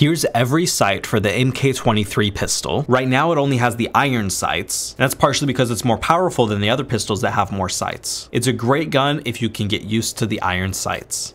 Here's every sight for the MK23 pistol. Right now it only has the iron sights, and that's partially because it's more powerful than the other pistols that have more sights. It's a great gun if you can get used to the iron sights.